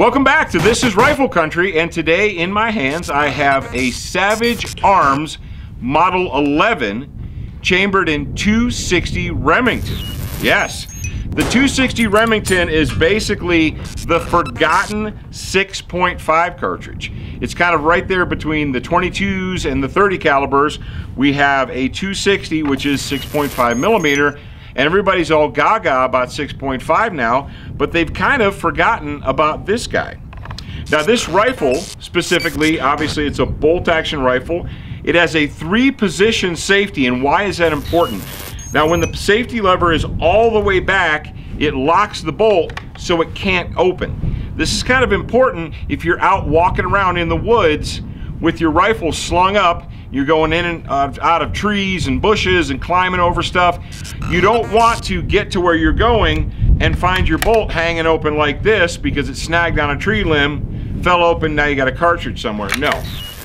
Welcome back to This is Rifle Country, and today in my hands I have a Savage Arms Model 11 chambered in 260 Remington. Yes, the 260 Remington is basically the forgotten 6.5 cartridge. It's kind of right there between the 22s and the 30 calibers. We have a 260, which is 6.5 millimeter, and everybody's all gaga about 6.5 now, but they've kind of forgotten about this guy. Now this rifle, specifically, obviously it's a bolt action rifle. It has a three position safety, and why is that important? Now when the safety lever is all the way back, it locks the bolt so it can't open. This is kind of important if you're out walking around in the woods with your rifle slung up you're going in and uh, out of trees and bushes and climbing over stuff. You don't want to get to where you're going and find your bolt hanging open like this because it snagged on a tree limb, fell open, now you got a cartridge somewhere. No.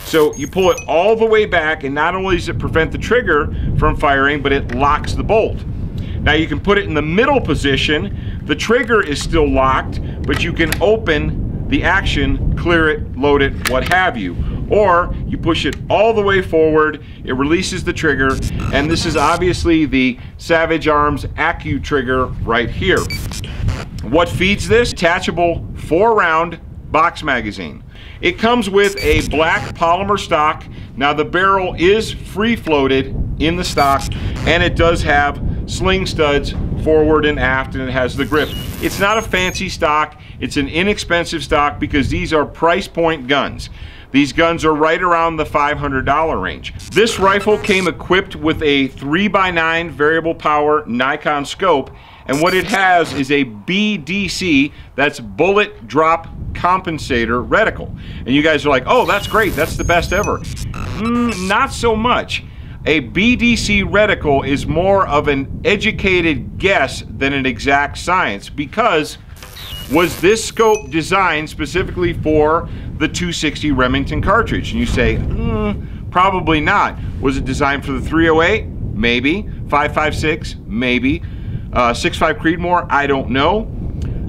So you pull it all the way back and not only does it prevent the trigger from firing, but it locks the bolt. Now you can put it in the middle position. The trigger is still locked, but you can open the action, clear it, load it, what have you or you push it all the way forward, it releases the trigger, and this is obviously the Savage Arms Accu trigger right here. What feeds this? Detachable four round box magazine. It comes with a black polymer stock. Now the barrel is free floated in the stock and it does have sling studs forward and aft and it has the grip. It's not a fancy stock. It's an inexpensive stock because these are price point guns. These guns are right around the $500 range. This rifle came equipped with a 3x9 variable power Nikon scope and what it has is a BDC, that's bullet drop compensator reticle. And you guys are like, oh, that's great, that's the best ever. Mm, not so much. A BDC reticle is more of an educated guess than an exact science because was this scope designed specifically for the 260 Remington cartridge? And you say, mm, probably not. Was it designed for the 308? Maybe. 556? Maybe. Uh, 65 Creedmoor? I don't know.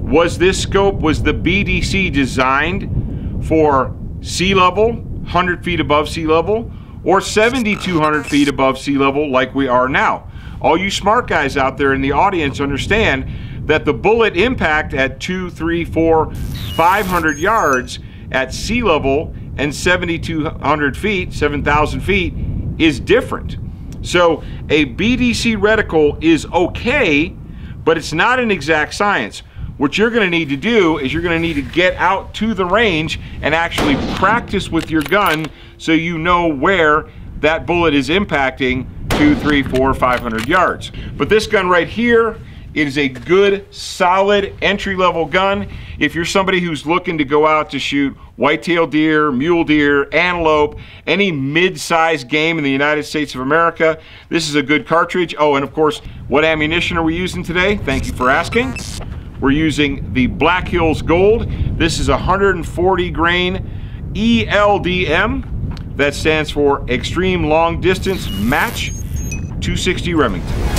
Was this scope, was the BDC designed for sea level, 100 feet above sea level, or 7,200 feet above sea level like we are now? All you smart guys out there in the audience understand that the bullet impact at two, three, four, 500 yards at sea level and 7,200 feet, 7,000 feet is different. So a BDC reticle is okay, but it's not an exact science. What you're gonna need to do is you're gonna need to get out to the range and actually practice with your gun so you know where that bullet is impacting two, three, four, 500 yards. But this gun right here, it is a good, solid entry-level gun. If you're somebody who's looking to go out to shoot whitetail deer, mule deer, antelope, any mid-sized game in the United States of America, this is a good cartridge. Oh, and of course, what ammunition are we using today? Thank you for asking. We're using the Black Hills Gold. This is 140 grain ELDM. That stands for Extreme Long Distance Match 260 Remington.